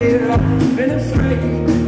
I've been afraid.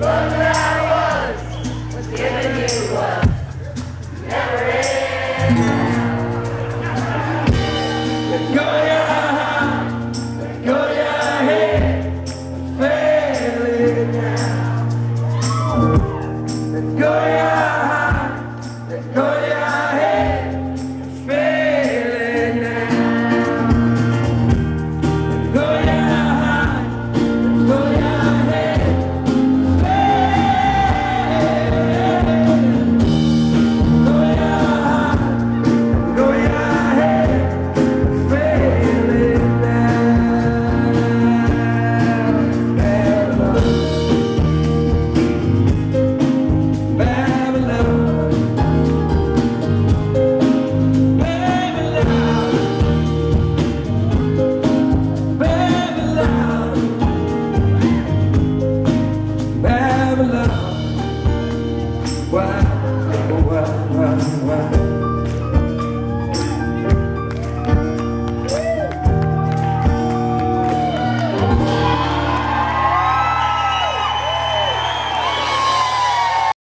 Banderavante! well, well, well.